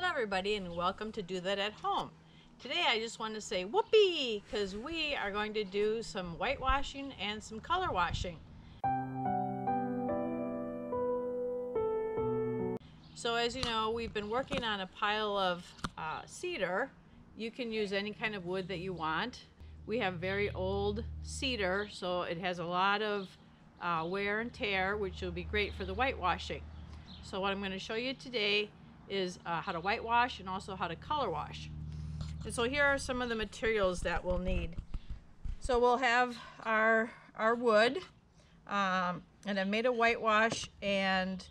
Hello everybody and welcome to Do That at Home. Today I just want to say whoopee because we are going to do some whitewashing and some color washing. So as you know we've been working on a pile of uh, cedar. You can use any kind of wood that you want. We have very old cedar so it has a lot of uh, wear and tear which will be great for the whitewashing. So what I'm going to show you today is uh, how to whitewash and also how to color wash. And so here are some of the materials that we'll need. So we'll have our, our wood um, and I made a whitewash and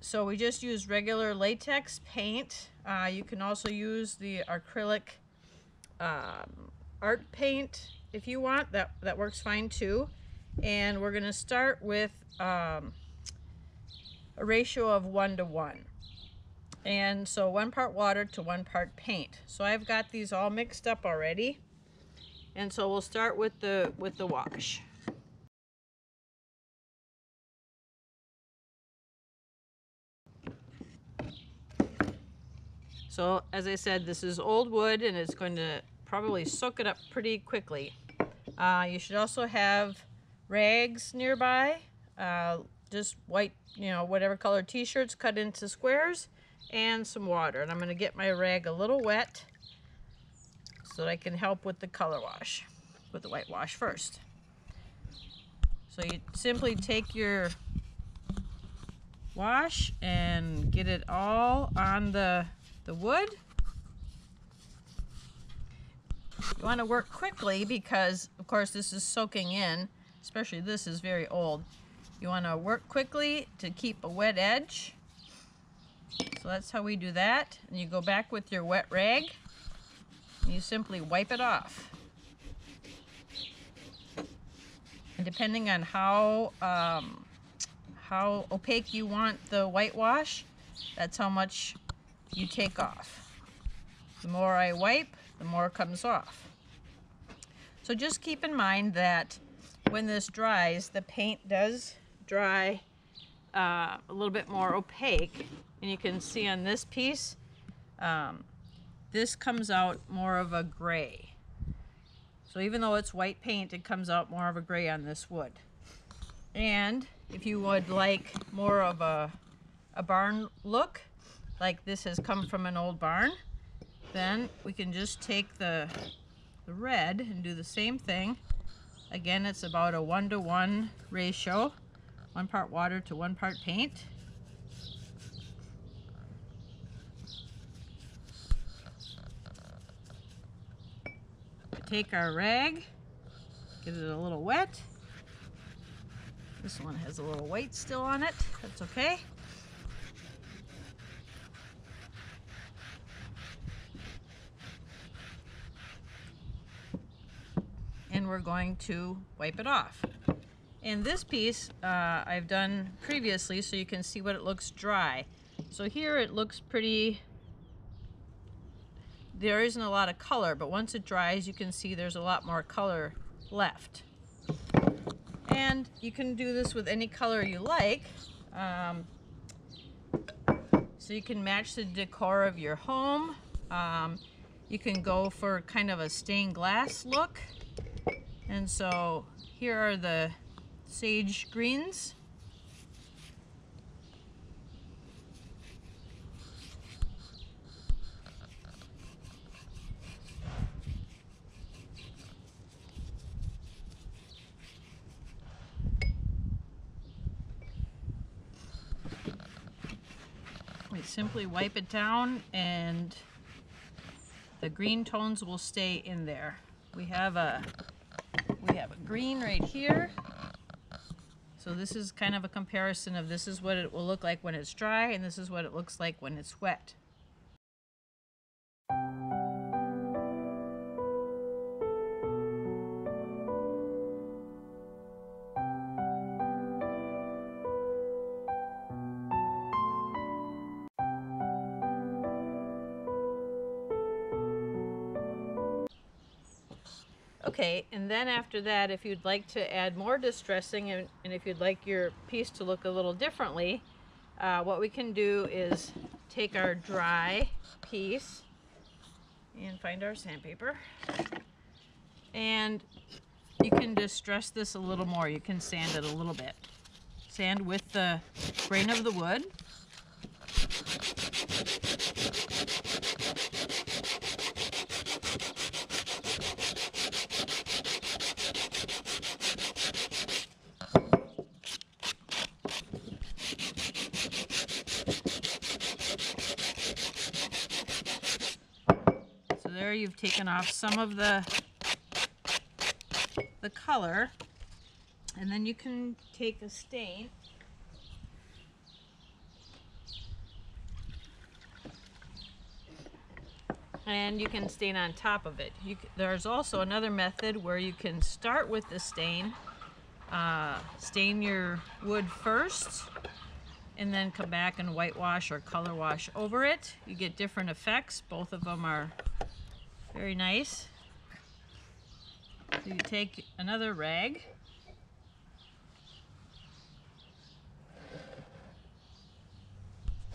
so we just use regular latex paint. Uh, you can also use the acrylic um, art paint if you want. That, that works fine too. And we're going to start with um, a ratio of one to one and so one part water to one part paint. So I've got these all mixed up already. And so we'll start with the with the wash. So as I said this is old wood and it's going to probably soak it up pretty quickly. Uh, you should also have rags nearby uh, just white you know whatever color t-shirts cut into squares and some water. And I'm going to get my rag a little wet so that I can help with the color wash, with the whitewash first. So you simply take your wash and get it all on the, the wood. You want to work quickly because, of course, this is soaking in, especially this is very old. You want to work quickly to keep a wet edge. So that's how we do that. And you go back with your wet rag. And you simply wipe it off. And depending on how um, how opaque you want the whitewash, that's how much you take off. The more I wipe, the more comes off. So just keep in mind that when this dries, the paint does dry uh, a little bit more opaque and you can see on this piece, um, this comes out more of a gray. So even though it's white paint, it comes out more of a gray on this wood. And if you would like more of a, a barn look, like this has come from an old barn, then we can just take the, the red and do the same thing. Again, it's about a one to one ratio, one part water to one part paint. Take our rag, get it a little wet. This one has a little white still on it. That's okay. And we're going to wipe it off. And this piece uh, I've done previously so you can see what it looks dry. So here it looks pretty there isn't a lot of color, but once it dries, you can see there's a lot more color left. And you can do this with any color you like. Um, so you can match the decor of your home. Um, you can go for kind of a stained glass look. And so here are the sage greens. We simply wipe it down and the green tones will stay in there. We have a we have a green right here. So this is kind of a comparison of this is what it will look like when it's dry and this is what it looks like when it's wet. Okay, and then after that, if you'd like to add more distressing and, and if you'd like your piece to look a little differently, uh, what we can do is take our dry piece and find our sandpaper. And you can distress this a little more. You can sand it a little bit. Sand with the grain of the wood. There you've taken off some of the the color and then you can take a stain and you can stain on top of it. You, there's also another method where you can start with the stain, uh, stain your wood first, and then come back and whitewash or color wash over it. You get different effects. Both of them are very nice. So you take another rag.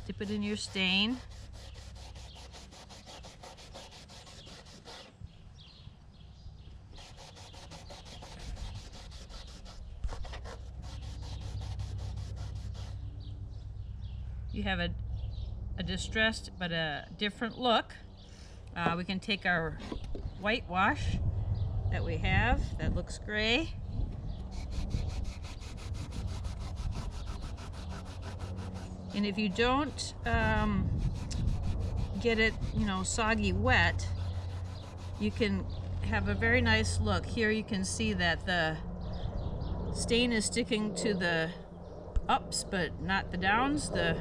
Dip it in your stain. You have a, a distressed but a different look. Uh, we can take our whitewash that we have that looks gray. And if you don't um, get it, you know, soggy wet, you can have a very nice look. Here you can see that the stain is sticking to the ups but not the downs. The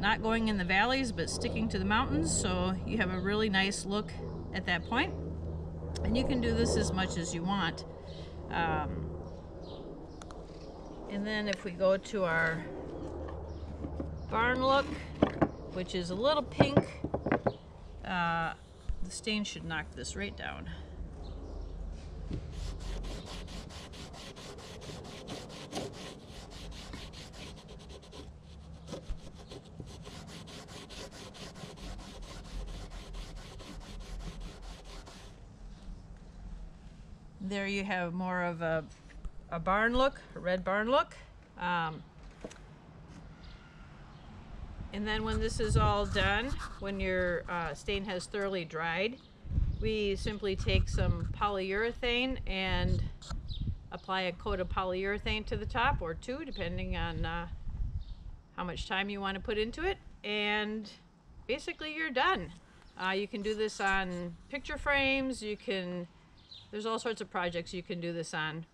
not going in the valleys but sticking to the mountains so you have a really nice look at that point. And you can do this as much as you want. Um, and then if we go to our barn look which is a little pink uh, the stain should knock this right down There you have more of a, a barn look, a red barn look. Um, and then when this is all done, when your uh, stain has thoroughly dried, we simply take some polyurethane and apply a coat of polyurethane to the top or two, depending on uh, how much time you want to put into it. And basically you're done. Uh, you can do this on picture frames. You can, there's all sorts of projects you can do this on.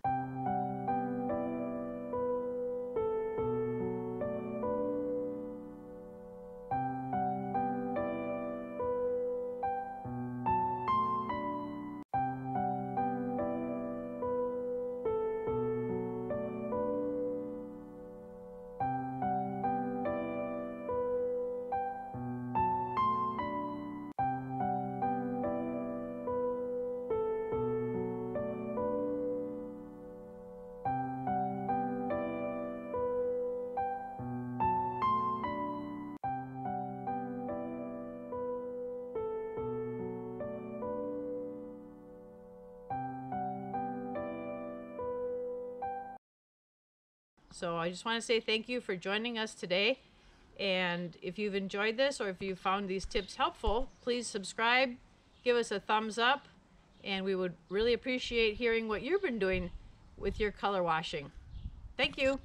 So I just want to say thank you for joining us today. And if you've enjoyed this or if you found these tips helpful, please subscribe, give us a thumbs up, and we would really appreciate hearing what you've been doing with your color washing. Thank you.